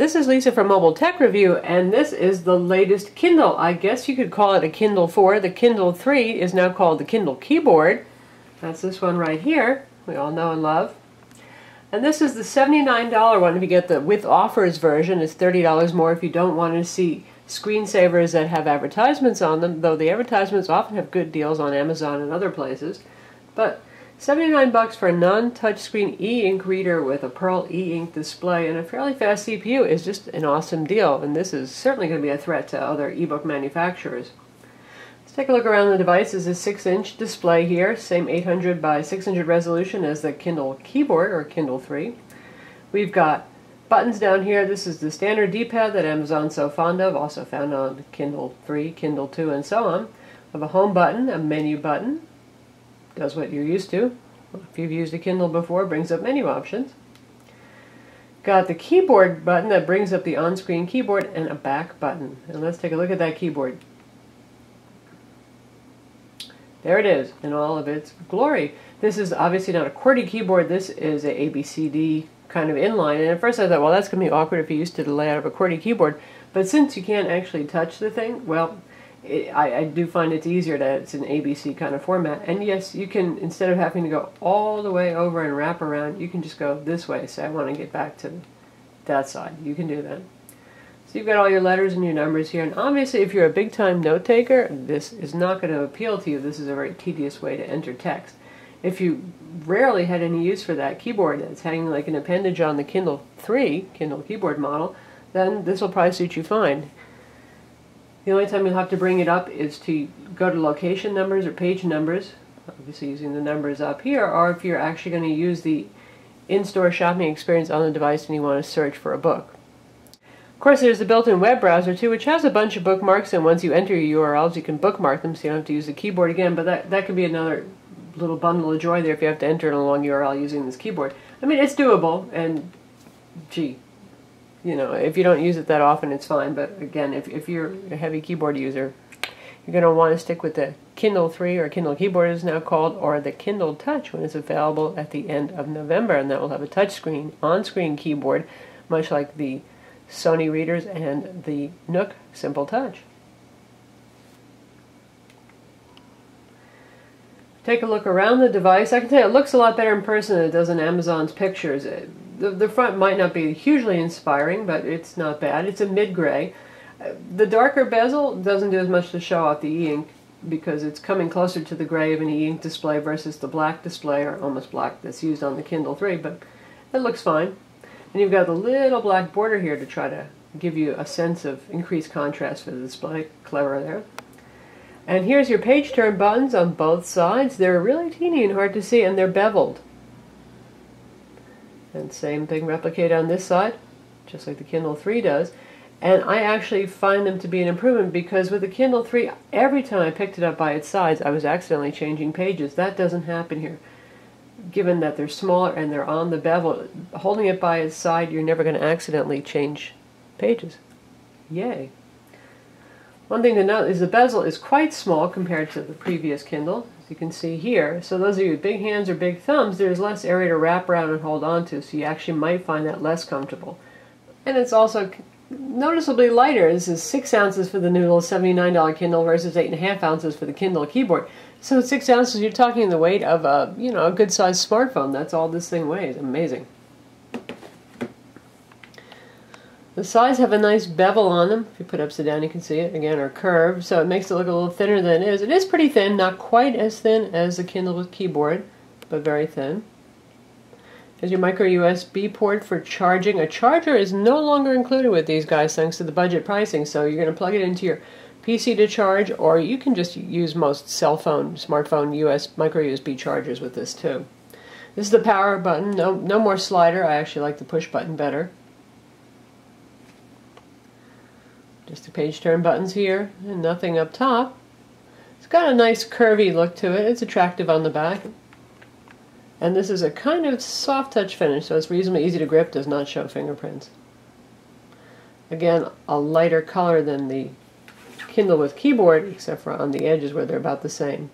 This is Lisa from Mobile Tech Review, and this is the latest Kindle. I guess you could call it a Kindle 4. The Kindle 3 is now called the Kindle Keyboard. That's this one right here, we all know and love. And this is the $79 one if you get the with offers version. It's $30 more if you don't want to see screensavers that have advertisements on them, though the advertisements often have good deals on Amazon and other places. But 79 bucks for a non-touchscreen e-ink reader with a Pearl e-ink display and a fairly fast CPU is just an awesome deal, and this is certainly going to be a threat to other ebook manufacturers. Let's take a look around the device. This is a 6-inch display here, same 800 by 600 resolution as the Kindle keyboard or Kindle 3. We've got buttons down here. This is the standard D-pad that Amazon's so fond of, also found on Kindle 3, Kindle 2, and so on. We have a home button, a menu button, does what you're used to. If you've used a Kindle before, brings up menu options. Got the keyboard button that brings up the on-screen keyboard and a back button. And let's take a look at that keyboard. There it is in all of its glory. This is obviously not a QWERTY keyboard. This is a ABCD kind of inline. And at first I thought, well, that's going to be awkward if you're used to the layout of a QWERTY keyboard. But since you can't actually touch the thing, well, I, I, do find it's easier that it's an ABC kind of format. And yes, you can, instead of having to go all the way over and wrap around, you can just go this way. Say, I want to get back to that side. You can do that. So you've got all your letters and your numbers here. And obviously, if you're a big-time note taker, this is not going to appeal to you. This is a very tedious way to enter text. If you rarely had any use for that keyboard that's hanging like an appendage on the Kindle 3, Kindle keyboard model, then this will probably suit you fine. The only time you'll have to bring it up is to go to location numbers or page numbers, obviously using the numbers up here, or if you're actually going to use the in-store shopping experience on the device and you want to search for a book. Of course, there's the built-in web browser too, which has a bunch of bookmarks, and once you enter your URLs, you can bookmark them, so you don't have to use the keyboard again, but that, that could be another little bundle of joy there if you have to enter a long URL using this keyboard. I mean, it's doable, and gee, you know, if you don't use it that often, it's fine. But again, if, if you're a heavy keyboard user, you're going to want to stick with the Kindle 3 or Kindle keyboard is now called, or the Kindle Touch when it's available at the end of November. And that will have a touchscreen, on-screen keyboard, much like the Sony readers and the Nook Simple Touch. Take a look around the device. I can tell you it looks a lot better in person than it does in Amazon's pictures. It, the, the front might not be hugely inspiring, but it's not bad. It's a mid-gray. The darker bezel doesn't do as much to show off the e-ink because it's coming closer to the gray of an e-ink display versus the black display, or almost black, that's used on the Kindle 3, but it looks fine. And you've got the little black border here to try to give you a sense of increased contrast for the display. Clever there. And here's your page turn buttons on both sides. They're really teeny and hard to see, and they're beveled. And same thing replicate on this side, just like the Kindle 3 does. And I actually find them to be an improvement because with the Kindle 3, every time I picked it up by its sides, I was accidentally changing pages. That doesn't happen here. Given that they're smaller and they're on the bevel, holding it by its side, you're never going to accidentally change pages. Yay. One thing to note is the bezel is quite small compared to the previous Kindle, you can see here. So those of you with big hands or big thumbs, there's less area to wrap around and hold on to, so you actually might find that less comfortable. And it's also noticeably lighter. This is 6 ounces for the new little $79 Kindle versus 8.5 ounces for the Kindle keyboard. So 6 ounces, you're talking the weight of a, you know, a good-sized smartphone. That's all this thing weighs. Amazing. The sides have a nice bevel on them. If you put upside down, you can see it again, or curved, so it makes it look a little thinner than it is. It is pretty thin, not quite as thin as the Kindle with keyboard, but very thin. There's your micro USB port for charging. A charger is no longer included with these guys thanks to the budget pricing, so you're going to plug it into your PC to charge, or you can just use most cell phone, smartphone US micro USB chargers with this too. This is the power button. No, no more slider. I actually like the push button better. Just the page turn buttons here and nothing up top. It's got a nice curvy look to it. It's attractive on the back. And this is a kind of soft touch finish, so it's reasonably easy to grip, does not show fingerprints. Again, a lighter color than the Kindle with keyboard, except for on the edges where they're about the same.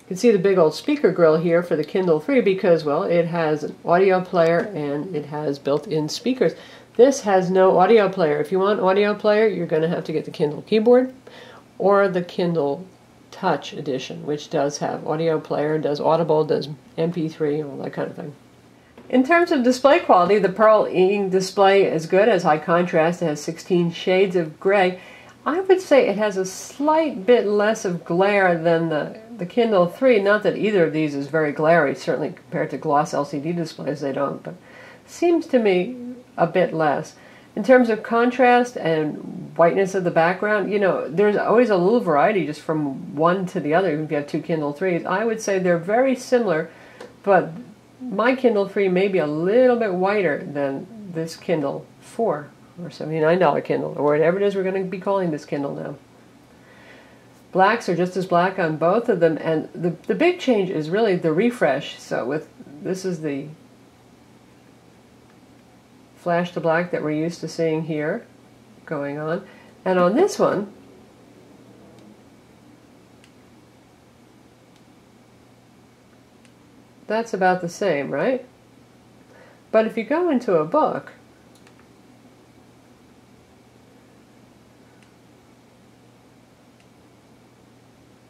You can see the big old speaker grill here for the Kindle 3 because, well, it has an audio player and it has built-in speakers. This has no audio player. If you want audio player, you're going to have to get the Kindle keyboard or the Kindle Touch edition, which does have audio player, does Audible, does MP3, all that kind of thing. In terms of display quality, the Pearl E display is good, as high contrast, it has 16 shades of gray. I would say it has a slight bit less of glare than the, the Kindle 3, not that either of these is very glary, certainly compared to gloss LCD displays they don't, but seems to me a bit less. In terms of contrast and whiteness of the background, you know, there's always a little variety just from one to the other, even if you have two Kindle 3s. I would say they're very similar, but my Kindle 3 may be a little bit whiter than this Kindle 4 or $79 Kindle, or whatever it is we're going to be calling this Kindle now. Blacks are just as black on both of them, and the, the big change is really the refresh. So with this is the flash to black that we're used to seeing here going on. And on this one, that's about the same, right? But if you go into a book,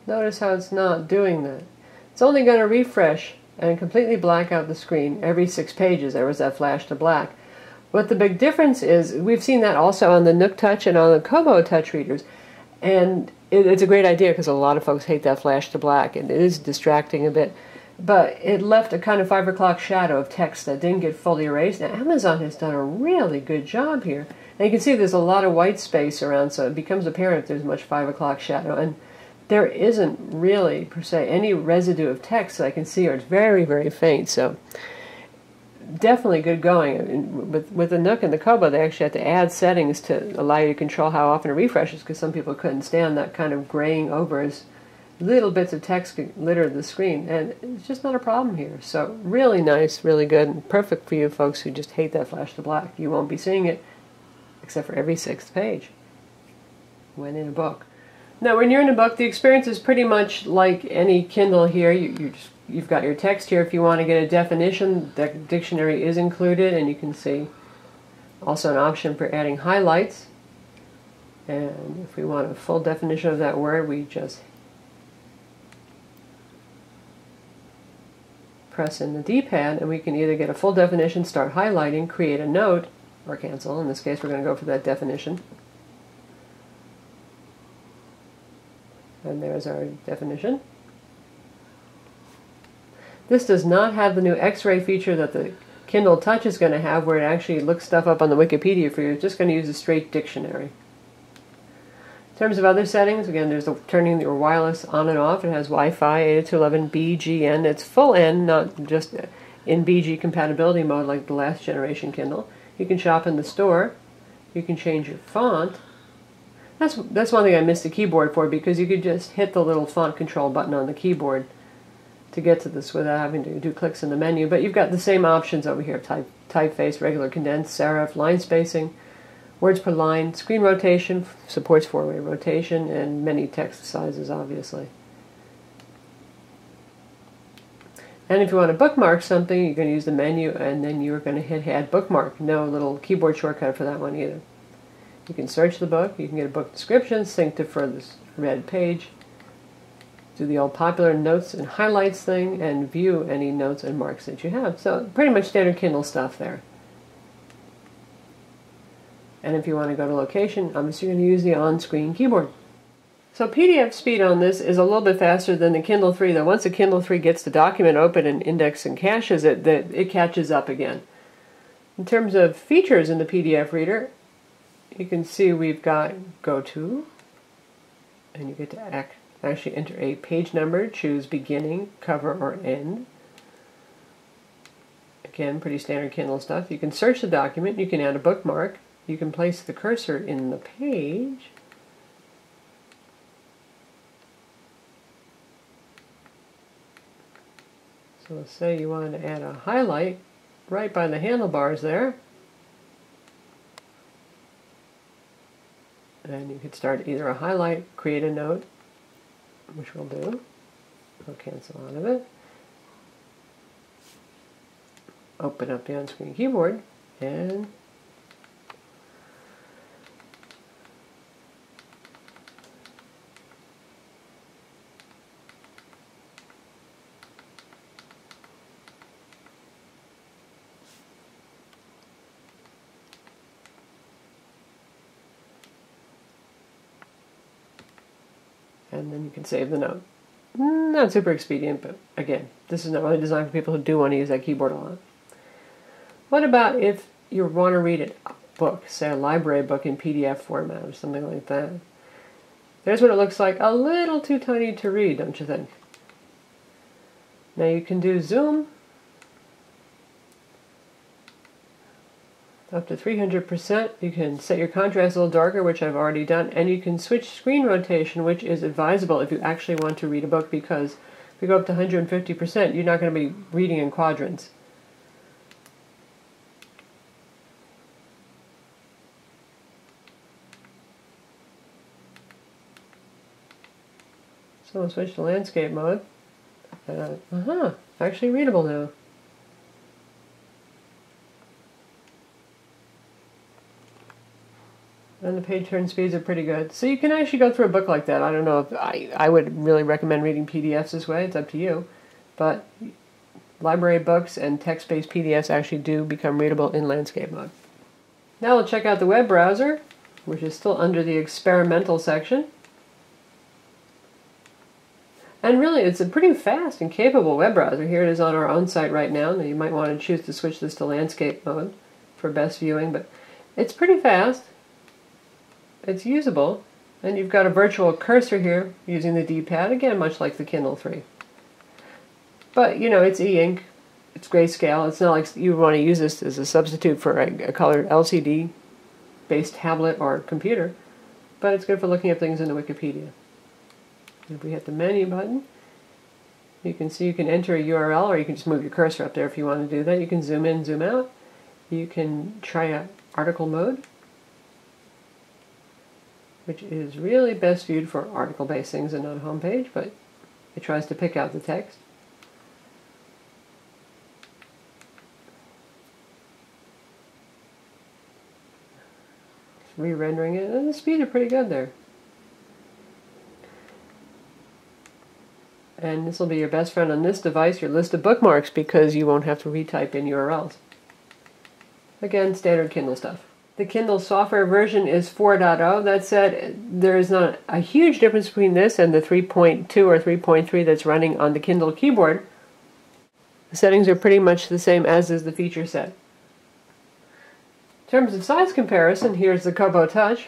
notice how it's not doing that. It's only going to refresh and completely black out the screen every six pages. There was that flash to black. But the big difference is we've seen that also on the Nook Touch and on the Kobo Touch readers. And it, it's a great idea because a lot of folks hate that flash to black and it is distracting a bit. But it left a kind of five o'clock shadow of text that didn't get fully erased. Now, Amazon has done a really good job here. And you can see there's a lot of white space around, so it becomes apparent if there's much five o'clock shadow. And there isn't really, per se, any residue of text that I can see, or it's very, very faint. So definitely good going. With with the Nook and the Kobo, they actually had to add settings to allow you to control how often it refreshes because some people couldn't stand that kind of graying over as little bits of text could litter the screen, and it's just not a problem here. So really nice, really good, and perfect for you folks who just hate that flash to black. You won't be seeing it except for every sixth page when in a book. Now, when you're in a book, the experience is pretty much like any Kindle here. You, you just you've got your text here. If you want to get a definition, the dictionary is included, and you can see also an option for adding highlights. And if we want a full definition of that word, we just press in the D-pad, and we can either get a full definition, start highlighting, create a note, or cancel. In this case, we're going to go for that definition. And there's our definition. This does not have the new X-ray feature that the Kindle Touch is going to have where it actually looks stuff up on the Wikipedia for you. It's just going to use a straight dictionary. In terms of other settings, again, there's the turning your wireless on and off. It has Wi-Fi 802.11 BGN. It's full N, not just in BG compatibility mode like the last generation Kindle. You can shop in the store. You can change your font. That's that's one thing I missed the keyboard for because you could just hit the little font control button on the keyboard to get to this without having to do clicks in the menu. But you've got the same options over here, type, typeface, regular condensed, serif, line spacing, words per line, screen rotation, supports four-way rotation, and many text sizes, obviously. And if you want to bookmark something, you're going to use the menu, and then you're going to hit Add Bookmark. No little keyboard shortcut for that one either. You can search the book, you can get a book description, sync to furthest read page, do the old popular notes and highlights thing and view any notes and marks that you have. So pretty much standard Kindle stuff there. And if you want to go to location, obviously you're going to use the on-screen keyboard. So PDF speed on this is a little bit faster than the Kindle 3, though once the Kindle 3 gets the document open and index and caches it, that it catches up again. In terms of features in the PDF reader, you can see we've got go to, and you get to act actually enter a page number, choose beginning, cover, or end. Again, pretty standard Kindle stuff. You can search the document, you can add a bookmark, you can place the cursor in the page. So let's say you wanted to add a highlight right by the handlebars there. And you could start either a highlight, create a note, which we'll do. I'll cancel out of it. Open up the on-screen keyboard and and then you can save the note. Not super expedient, but again, this is not really designed for people who do want to use that keyboard a lot. What about if you want to read a book, say a library book in PDF format or something like that? There's what it looks like, a little too tiny to read, don't you think? Now you can do zoom up to 300%. You can set your contrast a little darker, which I've already done, and you can switch screen rotation, which is advisable if you actually want to read a book because if you go up to 150%, you're not going to be reading in quadrants. So I'll switch to landscape mode. Uh huh, actually readable now. And the page turn speeds are pretty good. So you can actually go through a book like that. I don't know if I, I would really recommend reading PDFs this way. It's up to you. But library books and text-based PDFs actually do become readable in landscape mode. Now we'll check out the web browser, which is still under the experimental section. And really, it's a pretty fast and capable web browser. Here it is on our own site right now. Now you might want to choose to switch this to landscape mode for best viewing, but it's pretty fast it's usable. And you've got a virtual cursor here using the D-pad, again, much like the Kindle 3. But, you know, it's e-ink, it's grayscale. It's not like you want to use this as a substitute for a, a colored LCD-based tablet or computer. But it's good for looking up things in the Wikipedia. If we hit the menu button, you can see you can enter a URL or you can just move your cursor up there if you want to do that. You can zoom in, zoom out. You can try out article mode which is really best viewed for article-based things and not a homepage, but it tries to pick out the text. re-rendering it, and the speed are pretty good there. And this will be your best friend on this device, your list of bookmarks, because you won't have to retype in URLs. Again, standard Kindle stuff. The Kindle software version is 4.0. That said, there is not a huge difference between this and the 3.2 or 3.3 that's running on the Kindle keyboard. The settings are pretty much the same as is the feature set. In terms of size comparison, here's the Kobo Touch,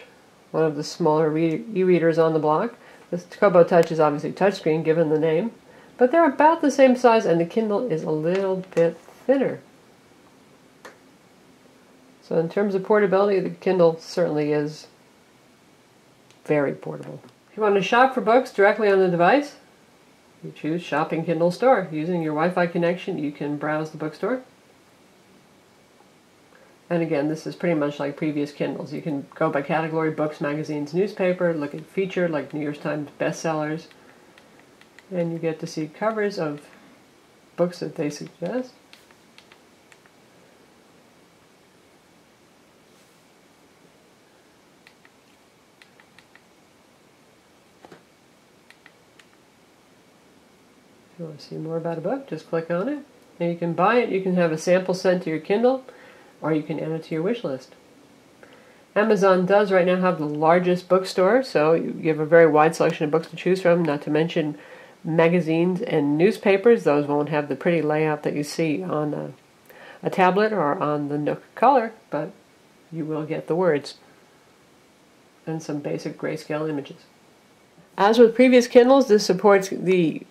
one of the smaller e-readers on the block. The Kobo Touch is obviously touchscreen given the name, but they're about the same size and the Kindle is a little bit thinner. So in terms of portability, the Kindle certainly is very portable. If you want to shop for books directly on the device, you choose Shopping Kindle Store. Using your Wi-Fi connection, you can browse the bookstore. And again, this is pretty much like previous Kindles. You can go by category, books, magazines, newspaper, look at featured like New York Times bestsellers, and you get to see covers of books that they suggest. See more about a book, just click on it. And you can buy it, you can have a sample sent to your Kindle, or you can add it to your wish list. Amazon does right now have the largest bookstore, so you have a very wide selection of books to choose from, not to mention magazines and newspapers. Those won't have the pretty layout that you see on a, a tablet or on the Nook Color, but you will get the words and some basic grayscale images. As with previous Kindles, this supports the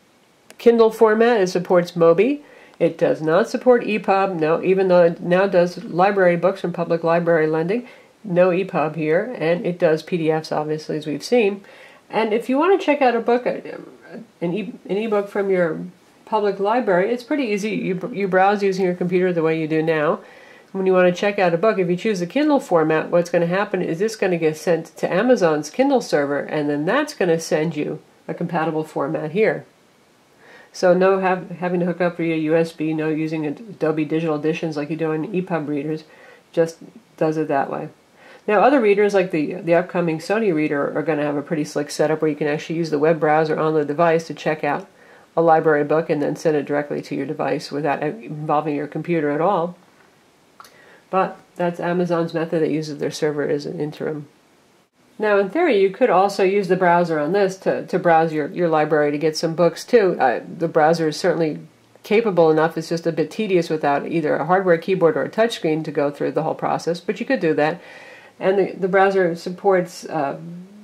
Kindle format, it supports Mobi. It does not support EPUB, no, even though it now does library books from public library lending. No EPUB here, and it does PDFs, obviously, as we've seen. And if you want to check out a book, uh, an, e- an ebook from your public library, it's pretty easy. You, you browse using your computer the way you do now. When you want to check out a book, if you choose the Kindle format, what's going to happen is this going to get sent to Amazon's Kindle server, and then that's going to send you a compatible format here. So no have, having to hook up via USB, no using Adobe Digital Editions like you do in EPUB readers, just does it that way. Now other readers like the the upcoming Sony reader are going to have a pretty slick setup where you can actually use the web browser on the device to check out a library book and then send it directly to your device without involving your computer at all. But that's Amazon's method that uses their server as an interim. Now, in theory, you could also use the browser on this to, to browse your, your library to get some books too. Uh, the browser is certainly capable enough, it's just a bit tedious without either a hardware keyboard or a touchscreen to go through the whole process, but you could do that. And the, the browser supports uh,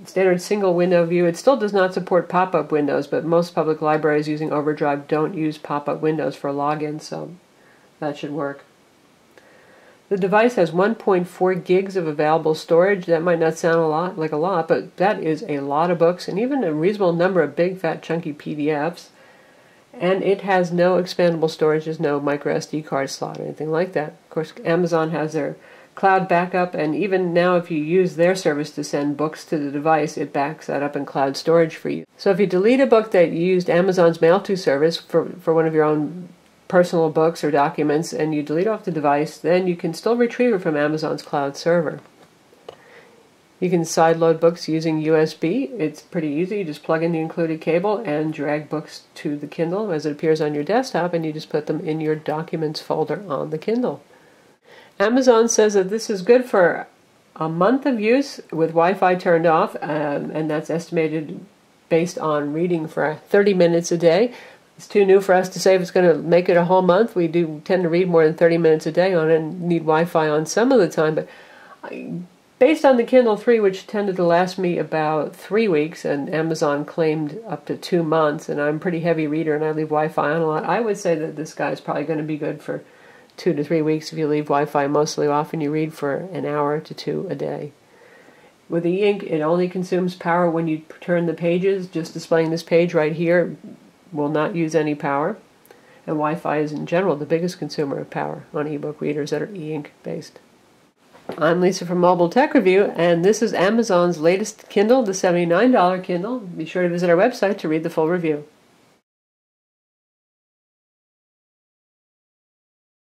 standard single window view. It still does not support pop up windows, but most public libraries using Overdrive don't use pop up windows for login, so that should work. The device has 1.4 gigs of available storage. That might not sound a lot like a lot, but that is a lot of books and even a reasonable number of big, fat, chunky PDFs. And it has no expandable storage. There's no micro SD card slot or anything like that. Of course, Amazon has their cloud backup, and even now, if you use their service to send books to the device, it backs that up in cloud storage for you. So if you delete a book that you used Amazon's Mail to service for, for one of your own personal books or documents and you delete off the device, then you can still retrieve it from Amazon's cloud server. You can sideload books using USB. It's pretty easy. You just plug in the included cable and drag books to the Kindle as it appears on your desktop, and you just put them in your Documents folder on the Kindle. Amazon says that this is good for a month of use with Wi-Fi turned off, um, and that's estimated based on reading for 30 minutes a day. It's too new for us to say if it's going to make it a whole month. We do tend to read more than 30 minutes a day on it and need Wi-Fi on some of the time, but I, based on the Kindle 3, which tended to last me about three weeks, and Amazon claimed up to two months, and I'm a pretty heavy reader and I leave Wi-Fi on a lot, I would say that this guy is probably going to be good for two to three weeks if you leave Wi-Fi mostly off and you read for an hour to two a day. With the ink, it only consumes power when you turn the pages. Just displaying this page right here will not use any power. And Wi-Fi is in general the biggest consumer of power on ebook readers that are e-ink based. I'm Lisa from Mobile Tech Review, and this is Amazon's latest Kindle, the $79 Kindle. Be sure to visit our website to read the full review.